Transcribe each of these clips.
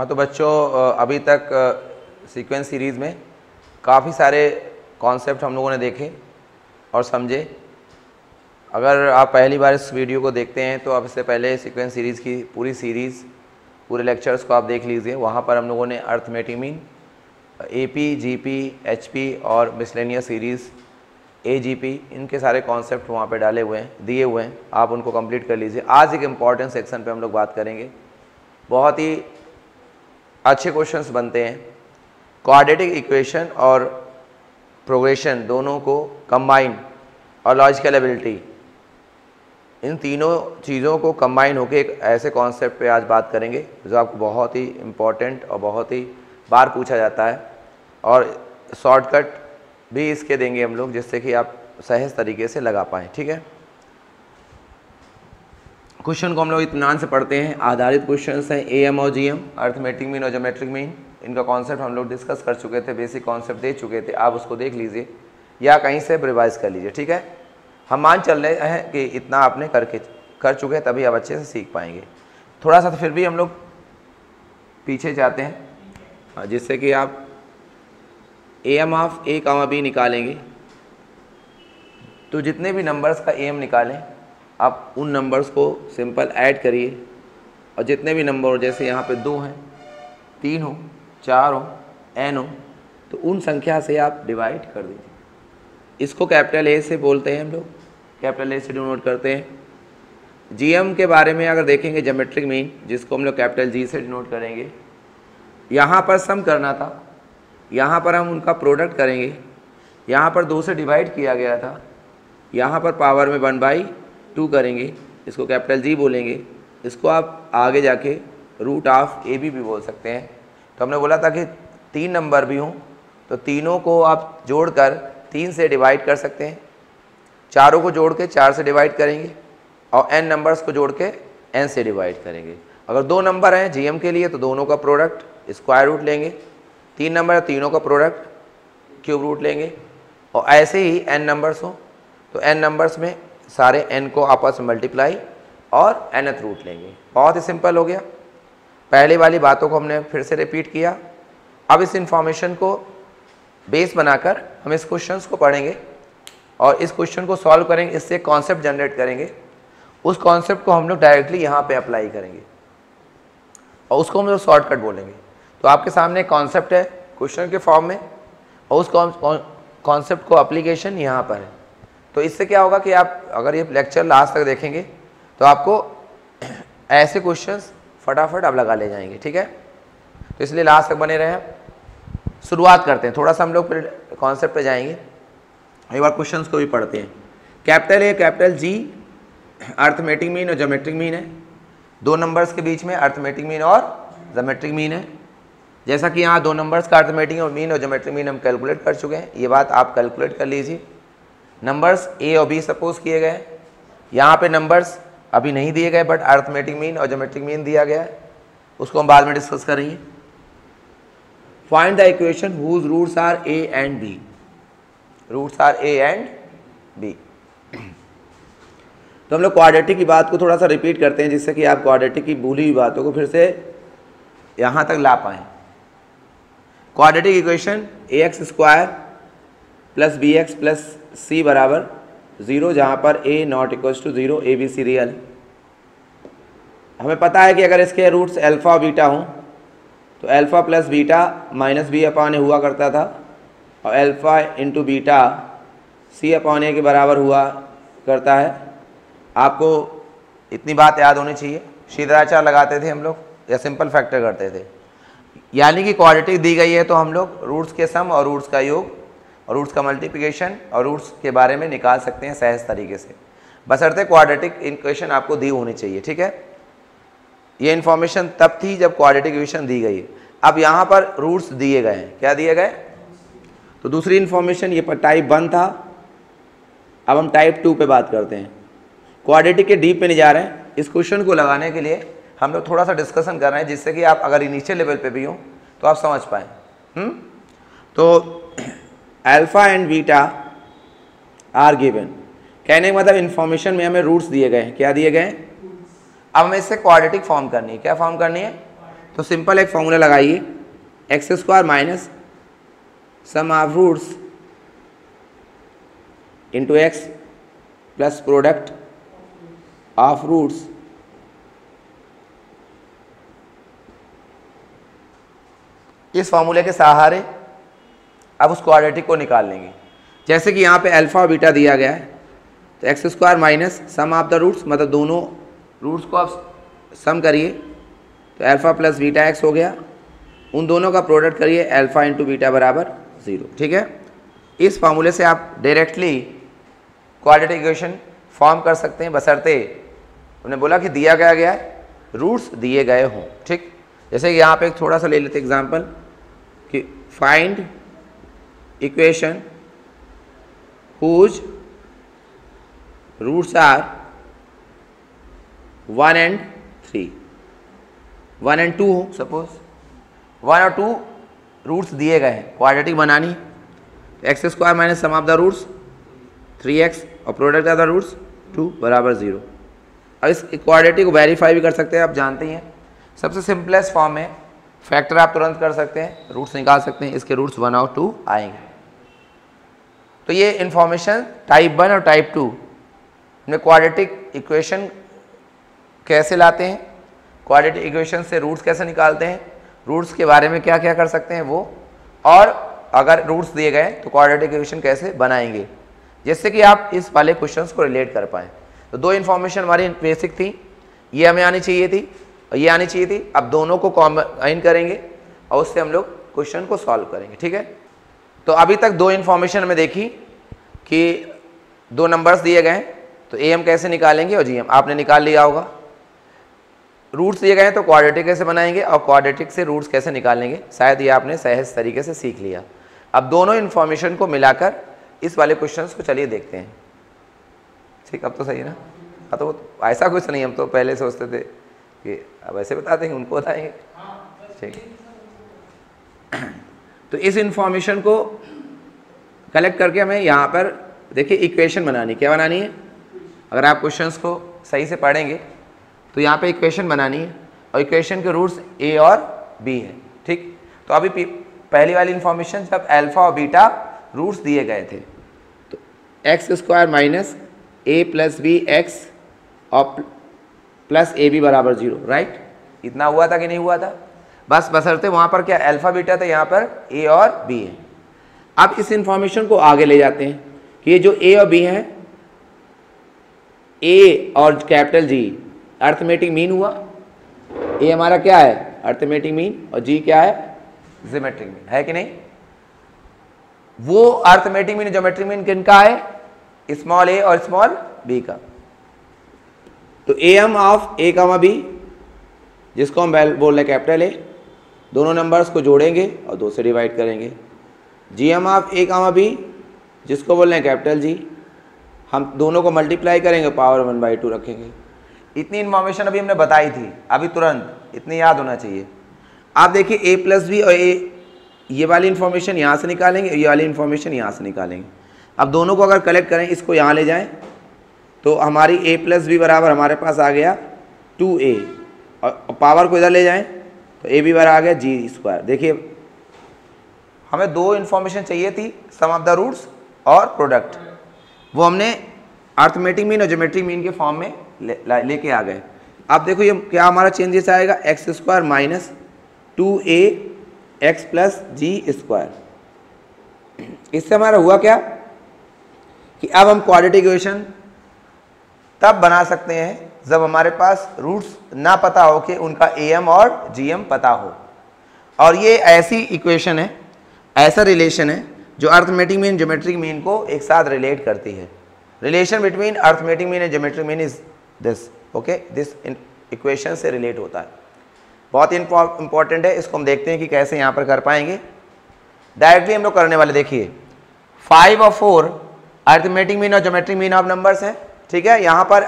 हाँ तो बच्चों अभी तक सीक्वेंस सीरीज़ में काफ़ी सारे कॉन्सेप्ट हम लोगों ने देखे और समझे। अगर आप पहली बार इस वीडियो को देखते हैं तो आप इससे पहले सीक्वेंस सीरीज़ की पूरी सीरीज़ पूरे लेक्चर्स को आप देख लीजिए। वहाँ पर हम लोगों ने arithmetic mean A P G P H P और miscellaneous series A G P इनके सारे कॉन्सेप्ट वहाँ पे डाले हुए हैं, दिए हुए हैं। आप उनको कंप्लीट कर लीजिए। आज एक इंपॉर्टेंट सेक्शन पे हम लोग बात करेंगे। बहुत ही अच्छे क्वेश्चंस बनते हैं। क्वाड्रेटिक इक्वेशन और प्रोग्रेशन दोनों को कंबाइन और लॉजिकल एबिलिटी इन तीनों चीज़ों को कंबाइन होकर एक ऐसे कॉन्सेप्ट पे आज बात करेंगे, जो आपको बहुत ही इंपॉर्टेंट और बहुत ही बार पूछा जाता है। और शॉर्टकट भी इसके देंगे हम लोग, जिससे कि आप सहज तरीके से लगा पाएँ, ठीक है? क्वेश्चन को हम लोग इतमान से पढ़ते हैं। आधारित क्वेश्चन हैं ए एम और जी एम अर्थमेटिक मीन और जोमेट्रिक मीन इनका कॉन्सेप्ट हम लोग डिस्कस कर चुके थे बेसिक कॉन्सेप्ट दे चुके थे। आप उसको देख लीजिए या कहीं से रिवाइज कर लीजिए ठीक है? हम मान चल रहे हैं कि इतना आपने करके कर चुके हैं तभी आप अच्छे से सीख पाएँगे। थोड़ा सा तो फिर भी हम लोग पीछे जाते हैं हाँ, जिससे कि आप A M of A comma B निकालेंगे। तो जितने भी नंबर्स का ए एम निकालें आप उन नंबर्स को सिंपल ऐड करिए। और जितने भी नंबर हो, जैसे यहाँ पे दो हैं, तीन हो, चार हो एन हो तो उन संख्या से आप डिवाइड कर दीजिए। इसको कैपिटल ए से बोलते हैं हम लोग। कैपिटल ए से डिनोट करते हैं। जीएम के बारे में अगर देखेंगे जोमेट्रिक मीन जिसको हम लोग कैपिटल जी से डिनोट करेंगे। यहाँ पर सम करना था। यहाँ पर हम उनका प्रोडक्ट करेंगे। यहाँ पर दो से डिवाइड किया गया था। यहाँ पर पावर में वन बाई टू करेंगे, इसको कैपिटल जी बोलेंगे, इसको आप आगे जाके रूट ऑफ़ ए बी भी बोल सकते हैं। तो हमने बोला था कि तीन नंबर भी हों तो तीनों को आप जोड़कर तीन से डिवाइड कर सकते हैं। चारों को जोड़ के चार से डिवाइड करेंगे, और एन नंबर्स को जोड़ के एन से डिवाइड करेंगे। अगर दो नंबर हैं जीएम के लिए तो दोनों का प्रोडक्ट स्क्वायर रूट लेंगे। तीन नंबर है, तीनों का प्रोडक्ट क्यूब रूट लेंगे, और ऐसे ही एन नंबर्स हो तो एन नंबर्स में सारे एन को आपस में मल्टीप्लाई और एनथ रूट लेंगे। बहुत ही सिंपल हो गया। पहले वाली बातों को हमने फिर से रिपीट किया। अब इस इंफॉर्मेशन को बेस बनाकर हम इस क्वेश्चंस को पढ़ेंगे और इस क्वेश्चन को सॉल्व करेंगे, इससे कॉन्सेप्ट जनरेट करेंगे। उस कॉन्सेप्ट को हम लोग डायरेक्टली यहाँ पे अप्लाई करेंगे और उसको हम लोग शॉर्टकट बोलेंगे। तो आपके सामने कॉन्सेप्ट है क्वेश्चन के फॉर्म में और उस कॉन्सेप्ट को अप्लीकेशन यहाँ पर है। तो इससे क्या होगा कि आप, अगर ये लेक्चर लास्ट तक देखेंगे तो आपको ऐसे क्वेश्चंस फटाफट आप लगा ले जाएँगे, ठीक है? तो इसलिए लास्ट तक बने रहें। शुरुआत करते हैं। थोड़ा सा हम लोग कॉन्सेप्ट पे जाएँगे। एक बार क्वेश्चंस को भी पढ़ते हैं। Capital A capital G arithmetic mean और जोमेट्रिक मीन है। दो नंबर्स के बीच में अर्थमेटिक मीन और जोमेट्रिक मीन है। जैसा कि यहाँ दो नंबर्स का अर्थमेटिक और मीन और जोमेट्रिक मीन हम कैलकुलेट कर चुके हैं। ये बात आप कैलकुलेट कर लीजिए। नंबर्स ए और बी सपोज़ किए गए। यहाँ पे नंबर्स अभी नहीं दिए गए बट अर्थमेटिक मीन और जोमेट्रिक मीन दिया गया है। उसको हम बाद में डिस्कस करेंगे। Find the equation whose roots are A and B roots are A and B तो हम लोग क्वाड्रेटिक की बात को थोड़ा सा रिपीट करते हैं, जिससे कि आप क्वाड्रेटिक की भूली हुई बातों को फिर से यहाँ तक ला पाएँ। Quadratic equation A X square plus B X plus C बराबर ज़ीरो जहाँ पर A not equals to zero A B C real हमें पता है कि अगर इसके रूट्स अल्फ़ा बीटा हों तो alpha plus beta minus B upon हुआ करता था, और alpha into beta C upon A के बराबर हुआ करता है। आपको इतनी बात याद होनी चाहिए। शीतराचार लगाते थे हम लोग, या सिंपल फैक्टर करते थे। यानी कि क्वालिटी दी गई है तो हम लोग रूट्स के सम और रूट्स का योग और रूट्स का मल्टीप्लिकेशन और रूट्स के बारे में निकाल सकते हैं सहज तरीके से। बसरते क्वाड्रेटिक इक्वेशन आपको दी होनी चाहिए, ठीक है? ये इन्फॉर्मेशन तब थी जब क्वाड्रेटिक इक्वेशन दी गई अब यहाँ पर रूट्स दिए गए हैं। क्या दिए गए? तो दूसरी इन्फॉर्मेशन ये पर टाइप वन था। अब हम टाइप टू पे बात करते हैं। क्वाड्रेटिक के डीप में नहीं जा रहे हैं। इस क्वेश्चन को लगाने के लिए हम लोग थोड़ा सा डिस्कशन कर रहे हैं, जिससे कि आप अगर नीचे लेवल पे भी हो तो आप समझ पाए। हम्म? तो alpha and beta are given कहने का मतलब इन्फॉर्मेशन में हमें रूट्स दिए गए हैं। क्या दिए गए अब हमें इससे क्वाड्रेटिक फॉर्म करनी है। क्या फॉर्म करनी है? तो सिंपल एक फॉर्मूला लगाइए। X square minus sum of roots into X plus product of roots इस फॉर्मूले के सहारे अब उस क्वाड्रेटिक को निकाल लेंगे। जैसे कि यहाँ पे अल्फ़ा बीटा दिया गया है तो X square minus sum of the roots मतलब दोनों रूट्स को आप सम करिए तो अल्फ़ा प्लस बीटा एक्स हो गया। उन दोनों का प्रोडक्ट करिए अल्फ़ा इंटू बीटा बराबर ज़ीरो ठीक है? इस फार्मूले से आप डायरेक्टली क्वाड्रेटिक इक्वेशन फॉर्म कर सकते हैं, बसरते। उन्हें बोला कि दिया गया गया है? रूट्स दिए गए हों, ठीक? जैसे कि यहाँ पे एक थोड़ा सा ले लेते एग्जांपल कि find equation whose roots are one and three one and two हो सपोज़ वन और टू रूट्स दिए गए हैं क्वाड्रेटिक बनानी। X square minus sum of the roots three X और product of the roots two बराबर zero अब इस क्वाड्रेटिक को वेरीफाई भी कर सकते हैं, आप जानते ही हैं। सबसे सिंपलेस्ट फॉर्म में फैक्टर आप तुरंत कर सकते हैं रूट्स निकाल सकते हैं, इसके रूट्स वन और टू आएँगे। तो ये इन्फॉर्मेशन टाइप वन और टाइप टू में क्वाड्रेटिक इक्वेशन कैसे लाते हैं? क्वाड्रेटिक इक्वेशन से रूट्स कैसे निकालते हैं? रूट्स के बारे में क्या क्या कर सकते हैं वो? और अगर रूट्स दिए गए तो क्वाड्रेटिक इक्वेशन कैसे बनाएँगे? जिससे कि आप इस वाले क्वेश्चन को रिलेट कर पाएँ। तो दो इन्फॉर्मेशन हमारी बेसिक थी, ये हमें आनी चाहिए थी, और ये आनी चाहिए थी। अब दोनों को कॉम्बाइन करेंगे, और उससे हम लोग क्वेश्चन को सॉल्व करेंगे, ठीक है? तो अभी तक दो इन्फॉर्मेशन हमें देखी कि दो नंबर्स दिए गए तो ए हम कैसे निकालेंगे और जी एम आपने निकाल लिया होगा। रूट्स दिए गए हैं तो क्वाड्रेटिक कैसे बनाएँगे और क्वाड्रेटिक से रूट्स कैसे निकालेंगे शायद ये आपने सहज तरीके से सीख लिया। अब दोनों इन्फॉर्मेशन को मिलाकर इस वाले क्वेश्चन को चलिए देखते हैं। ठीक अब तो सही है ना? हाँ तो ऐसा कुछ नहीं हम तो पहले सोचते थे कि अब ऐसे बता देंगे उनको बताएँगे। ठीक। तो इस इंफॉर्मेशन को कलेक्ट करके हमें यहाँ पर देखिए इक्वेशन बनानी क्या बनानी है? अगर आप क्वेश्चंस को सही से पढ़ेंगे तो यहाँ पे इक्वेशन बनानी है और इक्वेशन के रूट्स ए और बी है, ठीक? तो अभी पहली वाली इन्फॉर्मेशन जब अल्फ़ा और बीटा रूट्स दिए गए थे तो X square minus A plus B X और प्लस ए बी बराबर ज़ीरो राइट इतना हुआ था कि नहीं हुआ था? बस बसरते वहाँ पर क्या अल्फ़ा बीटा था, यहाँ पर ए और बी है। अब इस इंफॉर्मेशन को आगे ले जाते हैं कि ये जो ए और बी हैं ए और कैपिटल जी अर्थमेटिक मीन हुआ। ए हमारा क्या है? अर्थमेटिक मीन और जी क्या है? जोमेट्रिक मीन है कि नहीं? वो अर्थमेटिक मीन जोमेट्रिक मीन किन का है? स्मॉल ए और स्मॉल बी का। तो A M of A comma B जिसको हम बोल रहे कैपिटल ए दोनों नंबर्स को जोड़ेंगे और दो से डिवाइड करेंगे। G M of A comma B जिसको बोल रहे हैं कैपिटल जी हम दोनों को मल्टीप्लाई करेंगे पावर वन बाई टू रखेंगे। इतनी इन्फॉर्मेशन अभी हमने बताई थी, अभी तुरंत, इतनी याद होना चाहिए। आप देखिए ए प्लस बी और ए ये वाली इन्फॉर्मेशन यहाँ से निकालेंगे ये वाली इन्फॉर्मेशन यहाँ से निकालेंगे। अब दोनों को अगर कलेक्ट करें, इसको यहाँ ले जाएँ तो हमारी ए प्लस बी बराबर हमारे पास आ गया टू ए और पावर को इधर ले जाएँ तो ए बी बराबर आ गया जी स्क्वायर देखिए, हमें दो इन्फॉर्मेशन चाहिए थी सम ऑफ़ द रूट्स और प्रोडक्ट वो हमने आर्थमेटिक मीन और जोमेट्रिक मीन के फॉर्म में लेके ले आ गए. अब देखो ये क्या हमारा चेंजेस आएगा? X square minus two A X plus G square इससे हमारा हुआ क्या? कि अब हम क्वालिटी इक्वेशन तब बना सकते हैं जब हमारे पास रूट्स ना पता हो कि उनका ए एम और जी एम पता हो। और ये ऐसी इक्वेशन है, ऐसा रिलेशन है, जो अर्थमेटिक मीन जोमेट्रिक मीन को एक साथ रिलेट करती है। Relation between arithmetic mean and geometric mean is this okay this equation से रिलेट होता है। बहुत ही इंपॉर्टेंट है, इसको हम देखते हैं कि कैसे यहाँ पर कर पाएँगे। डायरेक्टली हम लोग करने वाले, देखिए फाइव और फोर अर्थमेटिक मीन और जोमेट्रिक मीन ऑफ़ नंबर्स हैं, ठीक है? यहाँ पर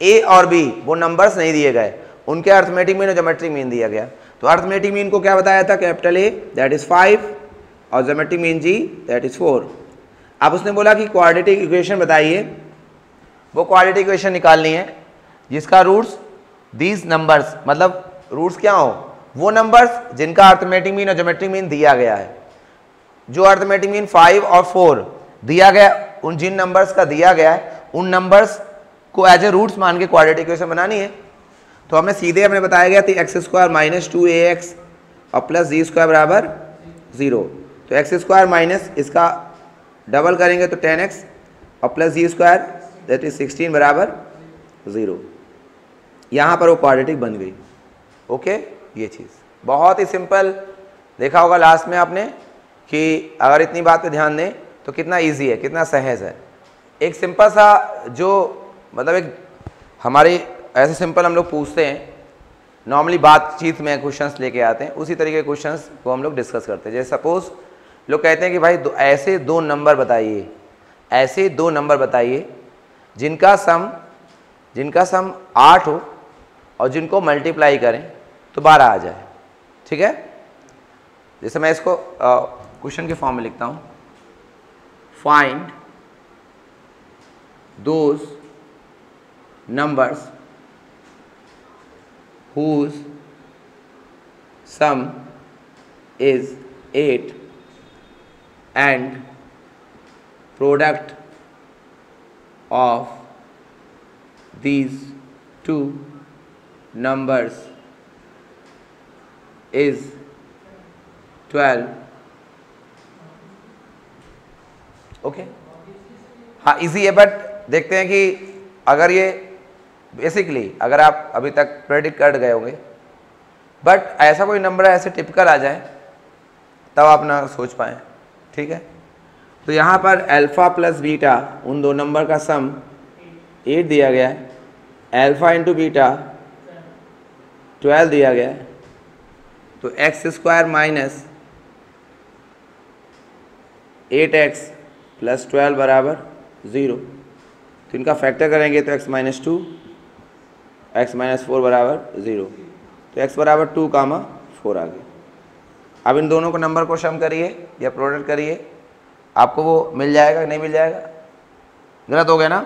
ए और बी वो नंबर्स नहीं दिए गए। उनके अर्थमेटिक मीन और जोमेट्रिक मीन दिया गया। तो अर्थमेटिक मीन को क्या बताया था capital A that is five और geometric mean G that is four अब उसने बोला कि क्वाड्रेटिक इक्वेशन बताइए। वो क्वाड्रेटिक इक्वेशन निकालनी है, जिसका रूट्स दीज नंबर्स मतलब रूट्स क्या हो? वो नंबर्स जिनका अर्थमेटिक मीन और जोमेट्रिक मीन दिया गया है। जो अर्थमेटिक मीन फाइव और फोर दिया गया, उन जिन नंबर्स का दिया गया है, उन नंबर्स को एज ए रूट्स मान के क्वाड्रेटिक इक्वेशन बनानी है। तो हमें सीधे हमने बताया गया थी X square minus two A X और प्लस जी स्क्वायर बराबर ज़ीरो तो एक्स स्क्वायर माइनस इसका डबल करेंगे तो टेन एक्स और plus G square that is sixteen बराबर ज़ीरो यहाँ पर वो क्वाड्रेटिक बन गई। ओके ये चीज़। बहुत ही सिंपल देखा होगा लास्ट में आपने कि अगर इतनी बात पे ध्यान दें तो कितना इजी है, कितना सहज है। एक सिंपल सा जो मतलब एक हमारे ऐसे सिंपल हम लोग पूछते हैं नॉर्मली बातचीत में क्वेश्चंस लेके आते हैं उसी तरीके के क्वेश्चंस को हम लोग डिस्कस करते हैं। जैसे सपोज़ लोग कहते हैं कि भाई दो, ऐसे दो नंबर बताइए ऐसे दो नंबर बताइए जिनका सम जिनका सम आठ हो और जिनको मल्टीप्लाई करें तो बारह आ जाए। ठीक है? जैसे मैं इसको क्वेश्चन के फॉर्म में लिखता हूँ। Find those numbers whose sum is 8 and product of these two numbers is 12 okay हाँ इजी है बट देखते हैं कि अगर ये बेसिकली अगर आप अभी तक प्रेडिक्ट कर गए होंगे। बट ऐसा कोई नंबर ऐसे टिपिकल आ जाए, तब आप ना सोच पाए। ठीक है? तो यहाँ पर अल्फ़ा प्लस बीटा उन दो नंबर का सम एट दिया गया है। अल्फ़ा इंटू बीटा ट्वेल्व दिया गया है। तो X square minus eight X plus twelve बराबर ज़ीरो तो इनका फैक्टर करेंगे तो X minus two X minus four बराबर ज़ीरो तो एक्स बराबर टू कामा फोर आ गया। अब इन दोनों को नंबर को शम करिए या प्रोडक्ट करिए। आपको वो मिल जाएगा, नहीं मिल जाएगा? गलत हो गया ना?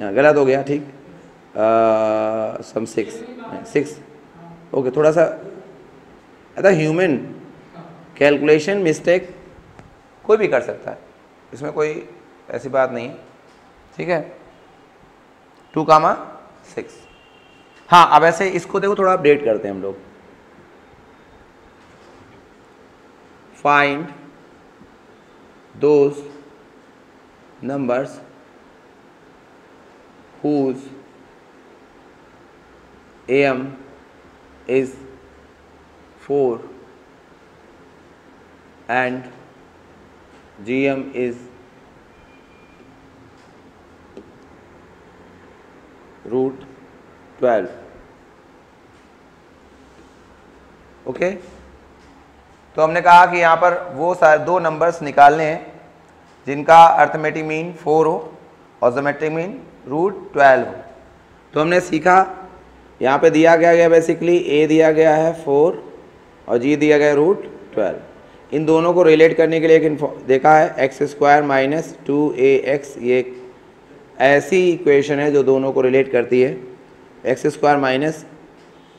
हाँ गलत हो गया, ठीक। सम सिक्स सिक्स ओके, थोड़ा सा अदा ह्यूमन कैलकुलेशन मिस्टेक कोई भी कर सकता है। इसमें कोई ऐसी बात नहीं है। ठीक है? Two comma six. हाँ अब ऐसे इसको देखो, थोड़ा अपडेट करते हैं हम लोग। Find those numbers whose am is 4 and gm is root twelve okay तो हमने कहा कि यहाँ पर वो सारे दो नंबर्स निकालने हैं, जिनका अर्थमेटिक मीन फोर हो और जोमेट्रिक मीन रूट ट्वेल्व हो। तो हमने सीखा, यहाँ पे दिया गया गया बेसिकली ए दिया गया है फोर और जी दिया गया रूट ट्वेल्व इन दोनों को रिलेट करने के लिए एक देखा है X square minus two A X ये ऐसी इक्वेशन है जो दोनों को रिलेट करती है। X square minus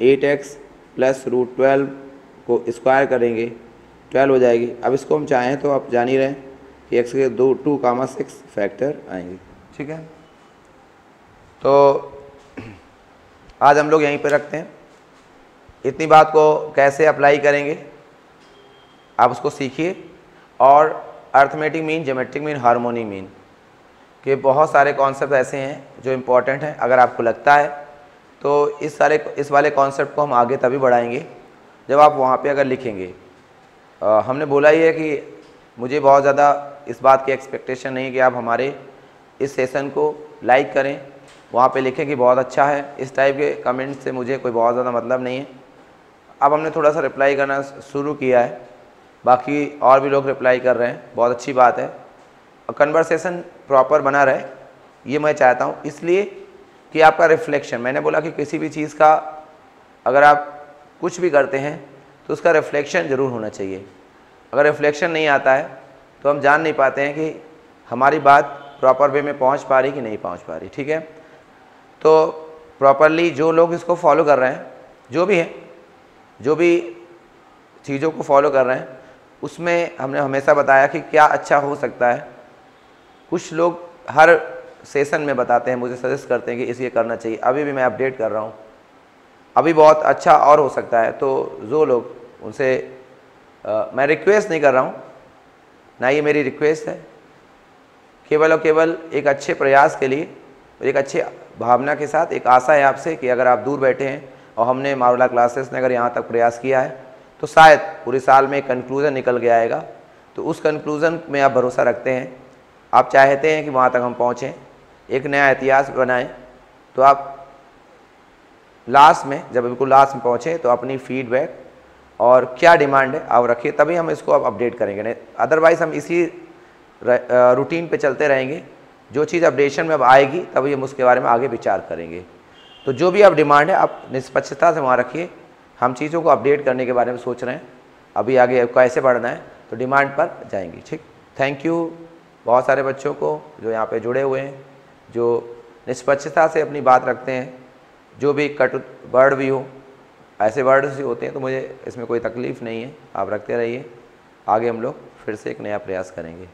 eight X plus root twelve को स्क्वायर करेंगे ट्वेल्व हो जाएगी। अब इसको हम चाहें तो आप जान ही रहे कि एक्स के दो टू कामा सिक्स फैक्टर आएँगे। ठीक है? तो आज हम लोग यहीं पर रखते हैं। इतनी बात को कैसे अप्लाई करेंगे, आप उसको सीखिए। और arithmetic mean geometric mean harmony mean कि बहुत सारे कॉन्सेप्ट ऐसे हैं जो इंपॉर्टेंट हैं अगर आपको लगता है तो इस सारे इस वाले कॉन्सेप्ट को हम आगे तभी बढ़ाएँगे जब आप वहाँ पे अगर लिखेंगे। आ, हमने बोला ही है कि मुझे बहुत ज़्यादा इस बात की एक्सपेक्टेशन नहीं कि आप हमारे इस सेशन को लाइक करें। वहाँ पे लिखें कि बहुत अच्छा है। इस टाइप के कमेंट्स से मुझे कोई बहुत ज़्यादा मतलब नहीं है। अब हमने थोड़ा सा रिप्लाई करना शुरू किया है। बाकी और भी लोग रिप्लाई कर रहे हैं। बहुत अच्छी बात है। कन्वर्सेशन प्रॉपर बना रहे, ये मैं चाहता हूँ। इसलिए कि आपका रिफ्लेक्शन मैंने बोला कि किसी भी चीज़ का अगर आप कुछ भी करते हैं तो उसका रिफ्लेक्शन ज़रूर होना चाहिए। अगर रिफ्लेक्शन नहीं आता है तो हम जान नहीं पाते हैं कि हमारी बात प्रॉपर वे में पहुँच पा रही कि नहीं पहुँच पा रही, ठीक है? तो प्रॉपरली जो लोग इसको फॉलो कर रहे हैं, जो भी हैं, जो भी चीज़ों को फॉलो कर रहे हैं, उसमें हमने हमेशा बताया कि क्या अच्छा हो सकता है। कुछ लोग हर सेशन में बताते हैं मुझे सजेस्ट करते हैं कि इसे करना चाहिए। अभी भी मैं अपडेट कर रहा हूँ। अभी बहुत अच्छा और हो सकता है। तो जो लोग उनसे आ, मैं रिक्वेस्ट नहीं कर रहा हूँ। ना ये मेरी रिक्वेस्ट है। केवल और केवल एक अच्छे प्रयास के लिए एक अच्छे भावना के साथ एक आशा है आपसे कि अगर आप दूर बैठे हैं और हमने मारुला क्लासेस ने अगर यहाँ तक प्रयास किया है तो शायद पूरे साल में कंक्लूज़न निकल के आएगा। तो उस कंक्लूज़न में आप भरोसा रखते हैं। आप चाहते हैं कि वहाँ तक हम पहुँचें, एक नया इतिहास बनाएँ तो आप लास्ट में, जब बिल्कुल लास्ट में पहुँचें तो अपनी फीडबैक और क्या डिमांड है, आप रखिए, तभी हम इसको अब अपडेट करेंगे। नहीं अदरवाइज़ हम इसी रूटीन पे चलते रहेंगे। जो चीज़ अपडेशन में अब आएगी, तभी हम उसके बारे में आगे विचार करेंगे। तो जो भी अब डिमांड है, आप निष्पक्षता से वहाँ रखिए। हम चीज़ों को अपडेट करने के बारे में सोच रहे हैं। अभी आगे कैसे बढ़ना है तो डिमांड पर जाएँगे, ठीक? थैंक यू बहुत सारे बच्चों को जो यहाँ पे जुड़े हुए हैं, जो निष्पक्षता से अपनी बात रखते हैं, जो भी कट वर्ड भी हो, ऐसे वर्ड्स भी होते हैं तो मुझे इसमें कोई तकलीफ़ नहीं है, आप रखते रहिए। आगे हम लोग फिर से एक नया प्रयास करेंगे।